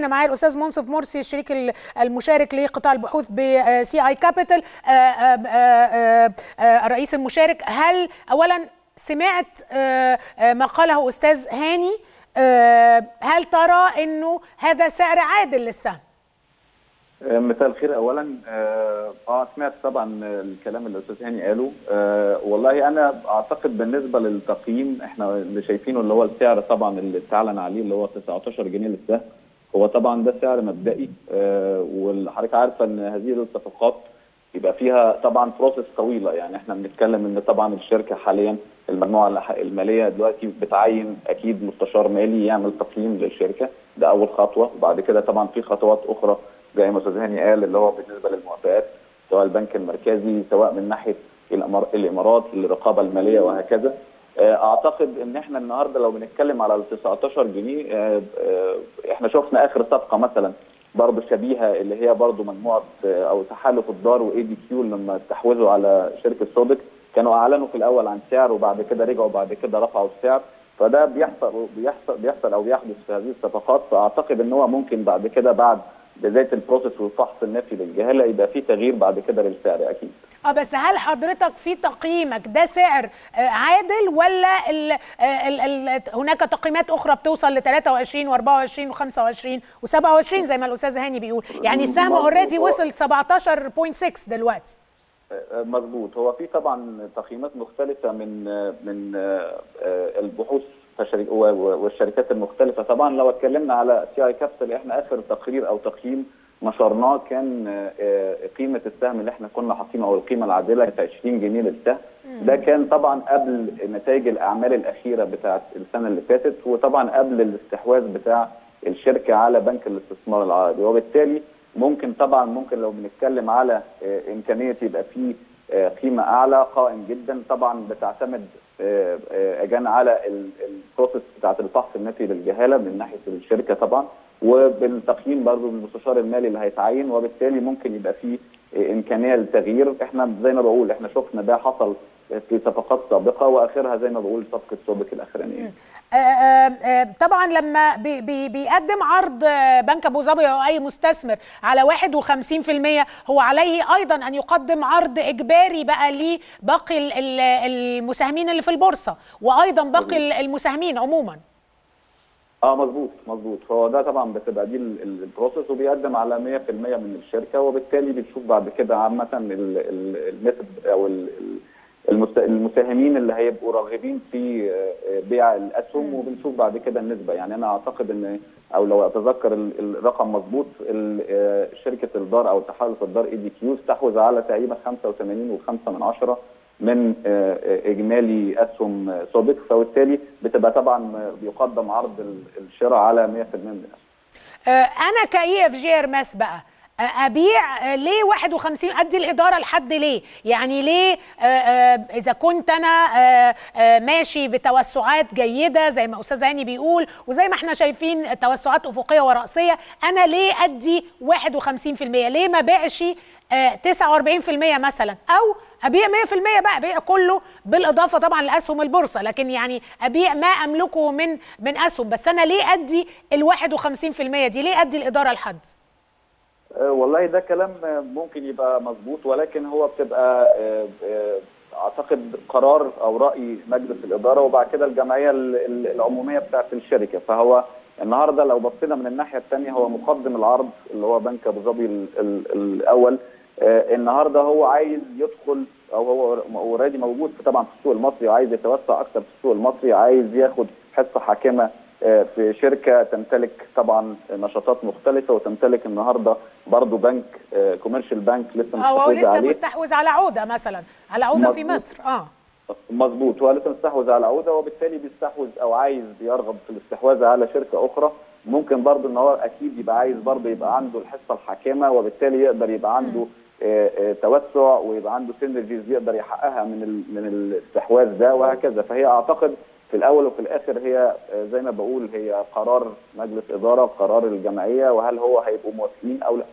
إحنا معايا الأستاذ منصف مرسي الشريك المشارك لقطاع البحوث ب CI Capital الرئيس المشارك. هل اولا سمعت ما قاله أستاذ هاني؟ هل ترى إنه هذا سعر عادل للسهم مساء الخير. اولا آه سمعت طبعا الكلام اللي الاستاذ هاني قاله. آه والله أنا أعتقد بالنسبة للتقييم إحنا اللي شايفينه اللي هو السعر طبعا اللي اتعلن عليه اللي هو 19 جنيه للسهم هو طبعا ده سعر مبدئي آه وحضرتك عارفه إن هذه الصفقات يبقى فيها طبعا بروسيس طويلة. يعني إحنا بنتكلم إن طبعا الشركة حاليا المجموعة المالية دلوقتي بتعين أكيد مستشار مالي يعمل تقييم للشركة. ده أول خطوة. وبعد كده طبعا في خطوات أخرى زي ما أستاذ هاني قال اللي هو بالنسبة للموافقات سواء البنك المركزي سواء من ناحية الإمارات الرقابه المالية وهكذا. أعتقد إن إحنا النهارده لو بنتكلم على ال 19 جنيه إحنا شفنا آخر صفقة مثلا برضه شبيهة اللي هي برضه مجموعة أو تحالف الدار و ADQ لما استحوذوا على شركة سوديك كانوا أعلنوا في الأول عن سعر وبعد كده رجعوا بعد كده رفعوا السعر. فده بيحصل بيحصل بيحصل أو بيحدث في هذه الصفقات. فأعتقد إن هو ممكن بعد كده بعد بدايه ال process والفحص النافي للجهاله يبقى في تغيير بعد كده للسعر أكيد. آه بس هل حضرتك في تقييمك ده سعر عادل ولا ال ال ال هناك تقييمات أخرى بتوصل ل 23 و24 و25 و27 زي ما الأستاذ هاني بيقول يعني السهم already وصل 17.6 دلوقتي. مظبوط هو في طبعا تقييمات مختلفة من من البحوث والشركات المختلفة. طبعا لو اتكلمنا على CI Capital إحنا آخر تقرير أو تقييم نشرناه كان قيمة السهم اللي إحنا كنا حاطينه أو القيمة العادلة كانت 20 جنيه للسهم. ده كان طبعا قبل نتائج الأعمال الأخيرة بتاعة السنة اللي فاتت وطبعا قبل الاستحواذ بتاع الشركة على بنك الاستثمار العربي. وبالتالي ممكن طبعا ممكن لو بنتكلم على إمكانية يبقى في قيمة أعلى قائم جدا. طبعا بتعتمد أجان على البروسيس بتاعت الفحص النفي للجهالة من ناحية الشركة طبعا. وبالتقييم برضه المستشار المالي اللي هيتعين وبالتالي ممكن يبقى في إمكانية للتغيير. إحنا زي ما بقول إحنا شفنا ده حصل في صفقات سابقة وآخرها زي ما بقول صفقة سوبك الاخرانيه. طبعا لما بي بي بيقدم عرض بنك أبو ظبي أو أي مستثمر على 51% هو عليه أيضا أن يقدم عرض إجباري بقى لباقي المساهمين اللي في البورصة وأيضا باقي المساهمين عموما. آه مظبوط مظبوط هو ده طبعا بتبقى دي ال process وبيقدم على 100% من الشركة وبالتالي بنشوف بعد كده عامة ال method أو المساهمين اللي هيبقوا راغبين في بيع الأسهم وبنشوف بعد كده النسبة. يعني أنا أعتقد إن أو لو أتذكر الرقم مظبوط شركة الدار أو تحالف الدار إي دي كيو استحوذ على تقريبا 85.5 من إجمالي أسهم سابق. فبالتالي بتبقى طبعا بيقدم عرض الشراء على 100% من الأسهم. أنا ك EFG Hermes بقى أبيع ليه 51 أدي الإدارة لحد ليه؟ يعني ليه إذا كنت أنا ماشي بتوسعات جيدة زي ما أستاذ هاني بيقول وزي ما إحنا شايفين توسعات أفقية ورأسية أنا ليه أدي 51% ليه ما بيعش 49% مثلا؟ أو أبيع 100% بقى أبيع كله بالإضافة طبعا لأسهم البورصة لكن يعني أبيع ما أملكه من من أسهم. بس أنا ليه أدي ال 51% دي؟ ليه أدي الإدارة لحد؟ والله ده كلام ممكن يبقى مظبوط ولكن هو بتبقى أعتقد قرار أو رأي مجلس الإدارة وبعد كده الجمعية العمومية بتاعت الشركة. فهو النهارده لو بصينا من الناحية الثانية هو مقدم العرض اللي هو بنك أبو ظبي الأول. النهارده هو عايز يدخل أو هو أوريدي موجود طبعا في السوق المصري وعايز يتوسع أكثر في السوق المصري عايز ياخد حصة حاكمة في شركة تمتلك طبعا نشاطات مختلفة وتمتلك النهارده برضه بنك commercial bank لسه مستحوذ هو لسه عليه. مستحوذ على عودة مثلا على عودة في مصر آه. مظبوط. هو لسه مستحوذ على عودة وبالتالي بيستحوذ أو عايز يرغب في الاستحواذ على شركة أخرى. ممكن برضه إن هو أكيد يبقى عايز برضه يبقى عنده الحصة الحاكمة وبالتالي يقدر يبقى عنده آآ توسع ويبقى عنده synergies يقدر يحققها من من الاستحواذ ده وهكذا. فهي أعتقد في الأول وفي الآخر هي زي ما بقول هي قرار مجلس إدارة قرار الجمعية وهل هو هيبقوا موافقين أو لا.